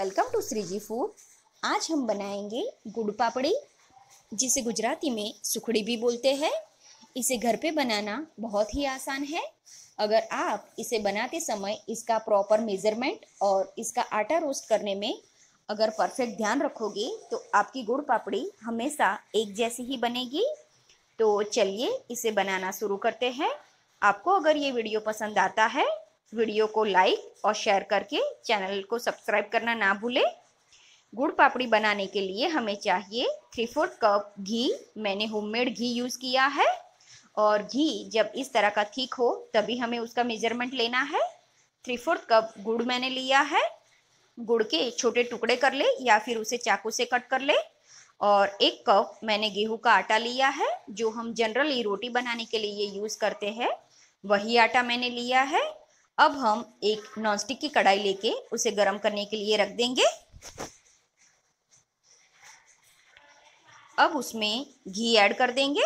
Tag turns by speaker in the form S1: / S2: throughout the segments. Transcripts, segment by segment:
S1: Welcome to Shriji food आज हम बनाएँगे गुड़ पापड़ी, जिसे गुजराती में सुखड़ी भी बोलते हैं। इसे घर पे बनाना बहुत ही आसान है। अगर आप इसे बनाते समय इसका प्रॉपर मेज़रमेंट और इसका आटा रोस्ट करने में अगर परफेक्ट ध्यान रखोगे तो आपकी गुड़ पापड़ी हमेशा एक जैसी ही बनेगी। तो चलिए इसे बनाना शुरू करते हैं। आपको अगर ये वीडियो पसंद आता है वीडियो को लाइक और शेयर करके चैनल को सब्सक्राइब करना ना भूलें। गुड़ पापड़ी बनाने के लिए हमें चाहिए थ्री फोर्थ कप घी। मैंने होममेड घी यूज़ किया है और घी जब इस तरह का थिक हो तभी हमें उसका मेज़रमेंट लेना है। थ्री फोर्थ कप गुड़ मैंने लिया है। गुड़ के छोटे टुकड़े कर ले या फिर उसे चाकू से कट कर ले। और एक कप मैंने गेहूँ का आटा लिया है, जो हम जनरली रोटी बनाने के लिए यूज़ करते हैं। वही आटा मैंने लिया है। अब हम एक नॉनस्टिक की कढ़ाई लेके उसे गर्म करने के लिए रख देंगे। अब उसमें घी ऐड कर देंगे।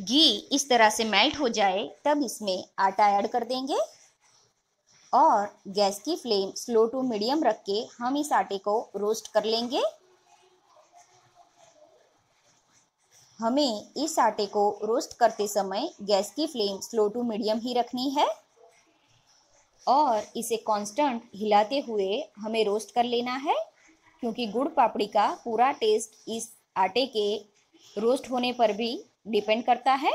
S1: घी इस तरह से मेल्ट हो जाए, तब इसमें आटा ऐड कर देंगे। और गैस की फ्लेम स्लो टू मीडियम रख के हम इस आटे को रोस्ट कर लेंगे। हमें इस आटे को रोस्ट करते समय गैस की फ्लेम स्लो टू मीडियम ही रखनी है और इसे कांस्टेंट हिलाते हुए हमें रोस्ट कर लेना है, क्योंकि गुड़ पापड़ी का पूरा टेस्ट इस आटे के रोस्ट होने पर भी डिपेंड करता है।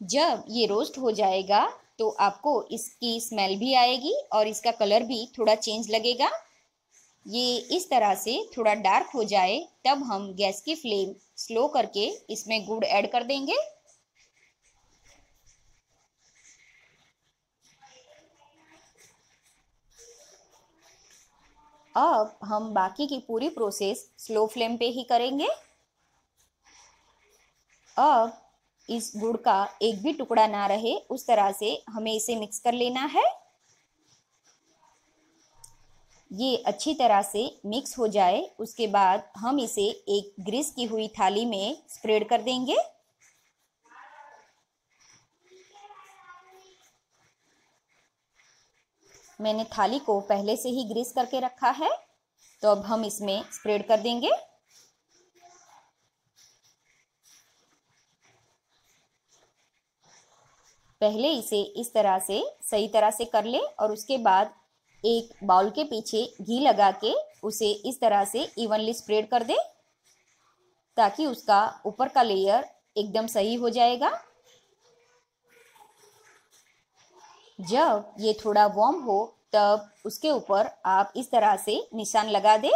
S1: जब ये रोस्ट हो जाएगा तो आपको इसकी स्मेल भी आएगी और इसका कलर भी थोड़ा चेंज लगेगा। ये इस तरह से थोड़ा डार्क हो जाए, तब हम गैस की फ्लेम स्लो करके इसमें गुड़ ऐड कर देंगे। अब हम बाकी की पूरी प्रोसेस स्लो फ्लेम पे ही करेंगे। अब इस गुड़ का एक भी टुकड़ा ना रहे, उस तरह से हमें इसे मिक्स कर लेना है। ये अच्छी तरह से मिक्स हो जाए, उसके बाद हम इसे एक ग्रीस की हुई थाली में स्प्रेड कर देंगे। मैंने थाली को पहले से ही ग्रीस करके रखा है तो अब हम इसमें स्प्रेड कर देंगे। पहले इसे इस तरह से, सही तरह से कर ले और उसके बाद एक बाउल के पीछे घी लगा के उसे इस तरह से इवनली स्प्रेड कर दे, ताकि उसका ऊपर का लेयर एकदम सही हो जाएगा। जब ये थोड़ा वॉर्म हो, तब उसके ऊपर आप इस तरह से निशान लगा दें।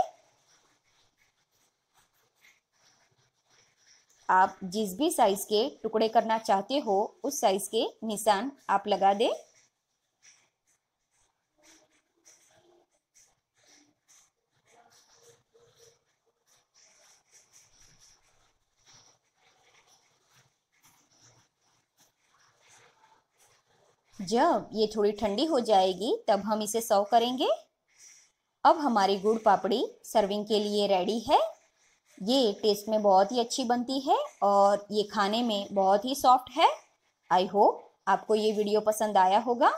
S1: आप जिस भी साइज़ के टुकड़े करना चाहते हो, उस साइज़ के निशान आप लगा दें। जब ये थोड़ी ठंडी हो जाएगी, तब हम इसे सर्व करेंगे। अब हमारी गुड़ पापड़ी सर्विंग के लिए रेडी है। ये टेस्ट में बहुत ही अच्छी बनती है और ये खाने में बहुत ही सॉफ्ट है। आई होप आपको ये वीडियो पसंद आया होगा।